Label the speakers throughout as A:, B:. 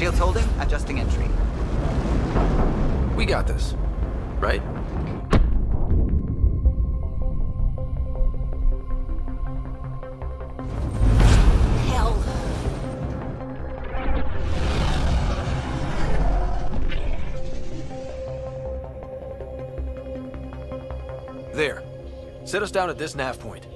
A: Shields holding, adjusting entry.
B: We got this. Right?
C: Hell.
B: There. Set us down at this nav point.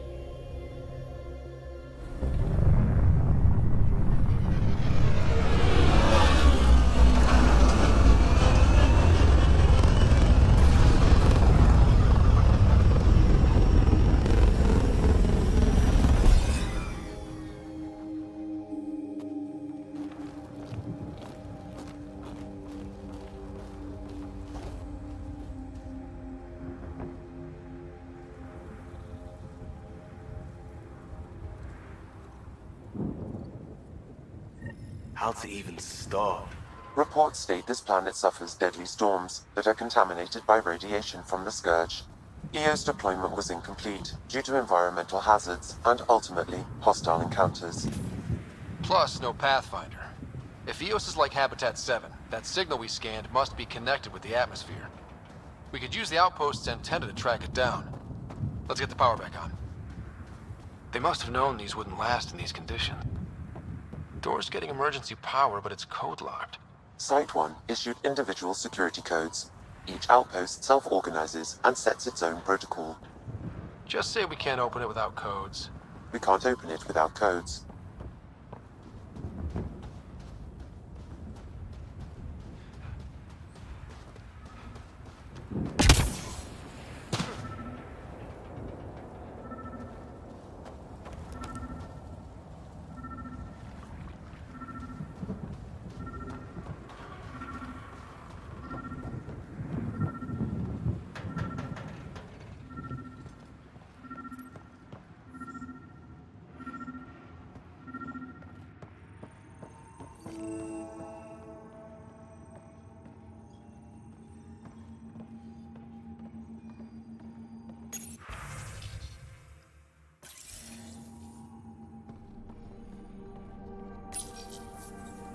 D: How to even start?
E: Reports state this planet suffers deadly storms that are contaminated by radiation from the Scourge. Eos deployment was incomplete due to environmental hazards and ultimately hostile encounters.
B: Plus, no Pathfinder. If EOS is like Habitat 7, that signal we scanned must be connected with the atmosphere. We could use the outpost's antenna to track it down. Let's get the power back on. They must have known these wouldn't last in these conditions. Door's getting emergency power, but it's code locked.
E: Site 1 issued individual security codes. Each outpost self-organizes and sets its own protocol.
B: Just say we can't open it without codes.
E: We can't open it without codes.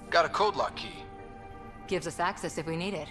B: Got a code lock key.
C: Gives us access if we need it.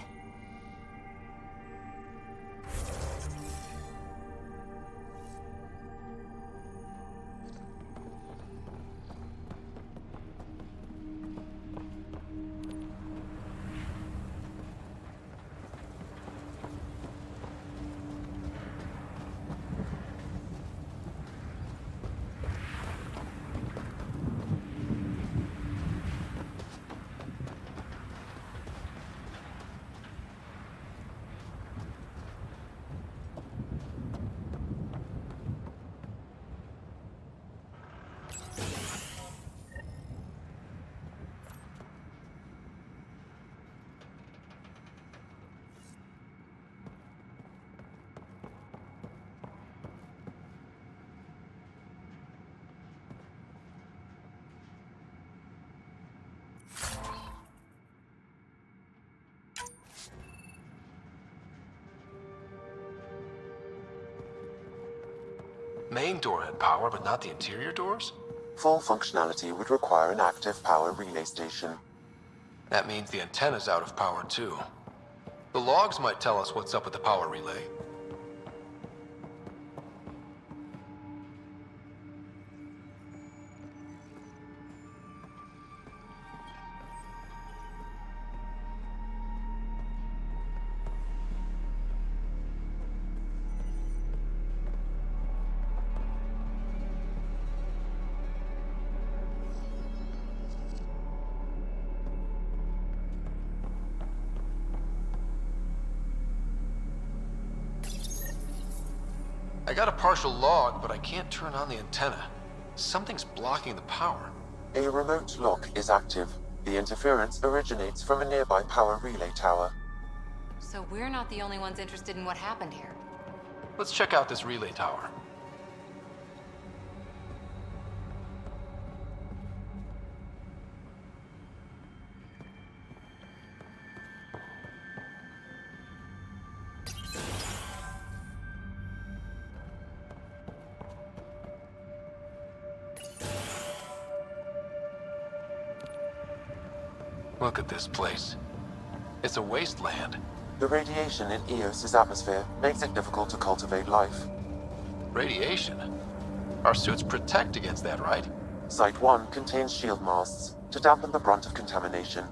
B: The main door had power, but not the interior doors?
E: Full functionality would require an active power relay station.
B: That means the antenna's out of power too. The logs might tell us what's up with the power relay. I got a partial log, but I can't turn on the antenna. Something's blocking the power.
E: A remote lock is active. The interference originates from a nearby power relay tower.
C: So we're not the only ones interested in what happened here.
B: Let's check out this relay tower. This place. It's a wasteland.
E: The radiation in Eos's atmosphere makes it difficult to cultivate life.
B: Radiation? Our suits protect against that, right?
E: Site 1 contains shield masts to dampen the brunt of contamination.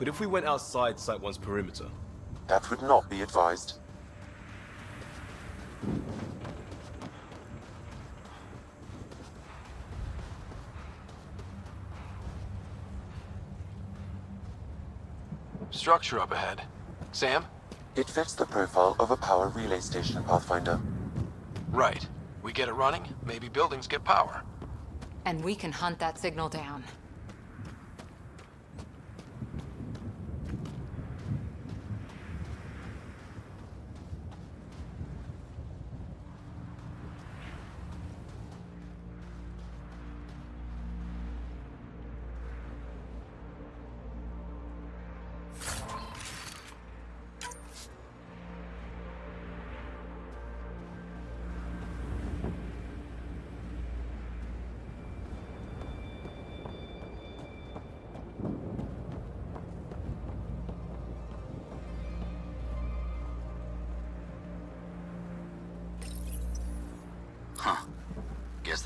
A: But if we went outside Site 1's perimeter,
E: That would not be advised.
B: Structure up ahead. Sam?
E: It fits the profile of a power relay station, Pathfinder.
B: Right. We get it running, maybe buildings get power.
C: And we can hunt that signal down.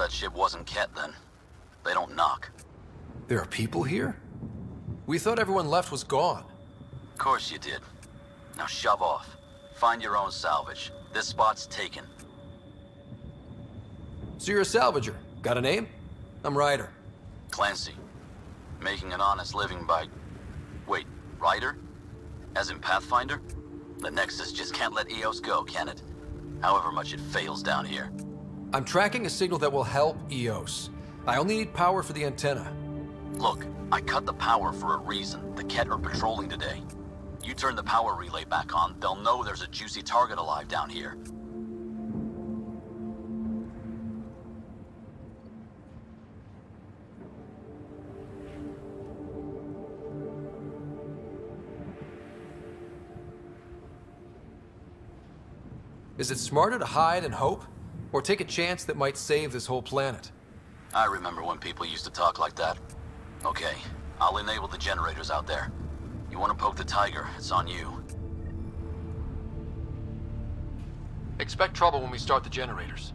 F: That ship wasn't Kett then. They don't knock.
B: There are people here? We thought everyone left was gone.
F: Of course you did. Now shove off. Find your own salvage. This spot's taken.
B: So you're a salvager. Got a name? I'm Ryder.
F: Clancy. Making an honest living by... Wait, Ryder? As in Pathfinder? The Nexus just can't let EOS go, can it? However much it fails down here.
B: I'm tracking a signal that will help EOS. I only need power for the antenna.
F: Look, I cut the power for a reason. The Kett are patrolling today. You turn the power relay back on, they'll know there's a juicy target alive down here.
B: Is it smarter to hide and hope? Or take a chance that might save this whole planet?
F: I remember when people used to talk like that. Okay, I'll enable the generators out there. You want to poke the tiger, it's on you.
B: Expect trouble when we start the generators.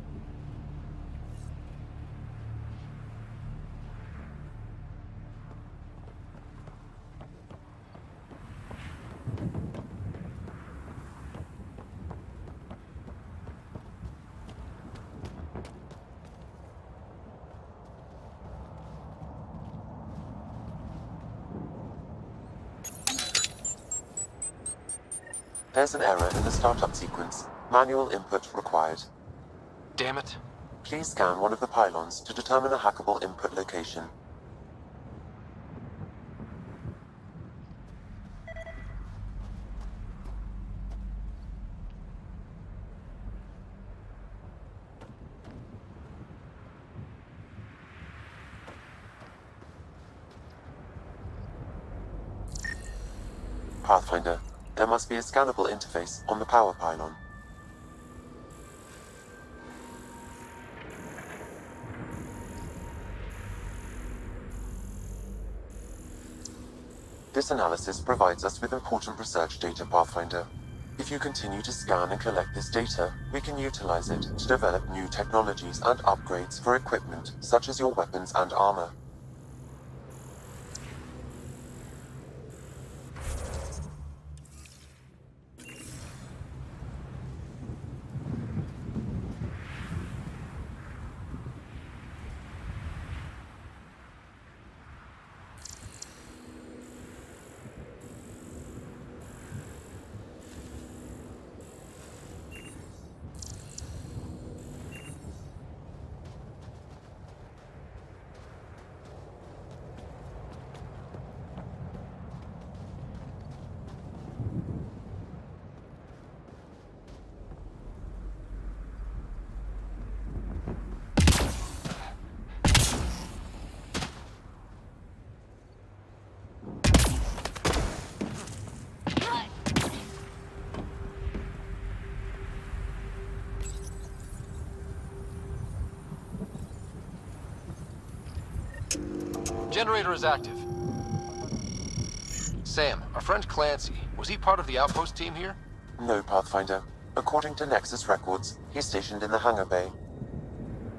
E: There's an error in the startup sequence. Manual input required.
B: Damn it.
E: Please scan one of the pylons to determine a hackable input location. Pathfinder, there must be a scannable interface on the power pylon. This analysis provides us with important research data, Pathfinder. If you continue to scan and collect this data, we can utilize it to develop new technologies and upgrades for equipment such as your weapons and armor.
B: Generator is active. Sam, our friend Clancy, was he part of the outpost team here?
E: No, Pathfinder. According to Nexus records, he's stationed in the hangar bay.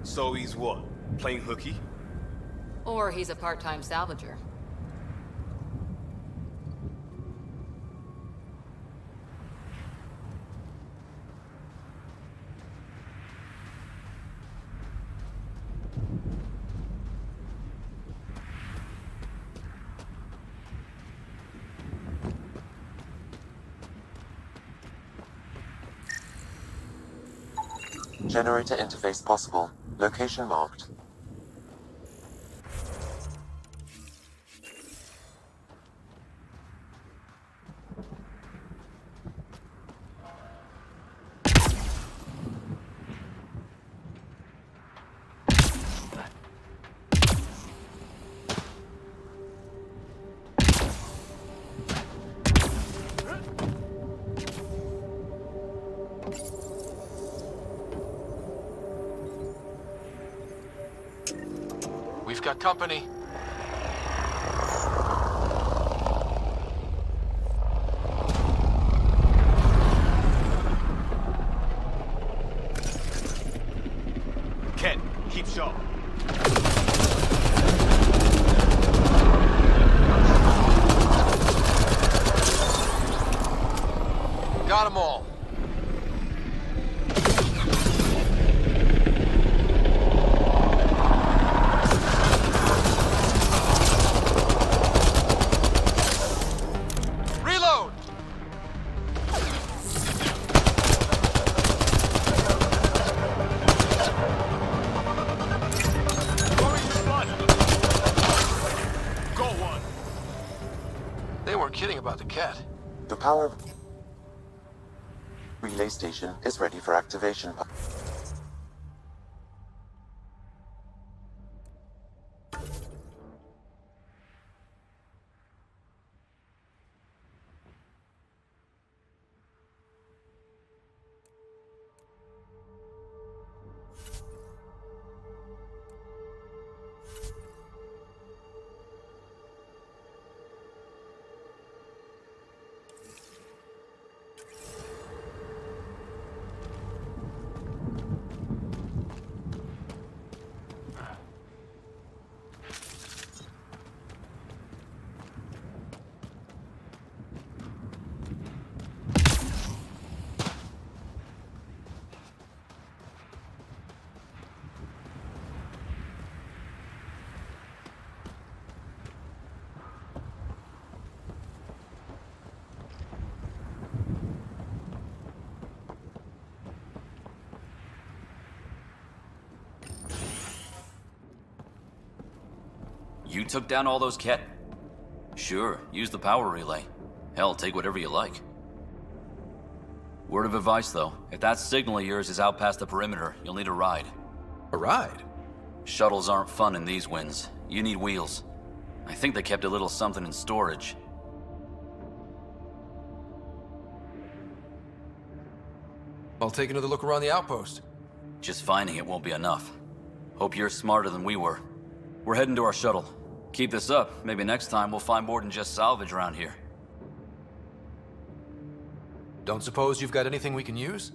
A: So he's what? Playing hooky?
C: Or he's a part-time salvager.
E: Generator interface possible. Location marked.
B: We've got company.
E: Relay station is ready for activation.
F: You took down all those Kett? Sure, use the power relay. Hell, take whatever you like. Word of advice, though. If that signal of yours is out past the perimeter, you'll need a ride.
B: A ride?
F: Shuttles aren't fun in these winds. You need wheels. I think they kept a little something in storage.
B: I'll take another look around the outpost.
F: Just finding it won't be enough. Hope you're smarter than we were. We're heading to our shuttle. Keep this up. Maybe next time we'll find more than just salvage around here.
B: Don't suppose you've got anything we can use?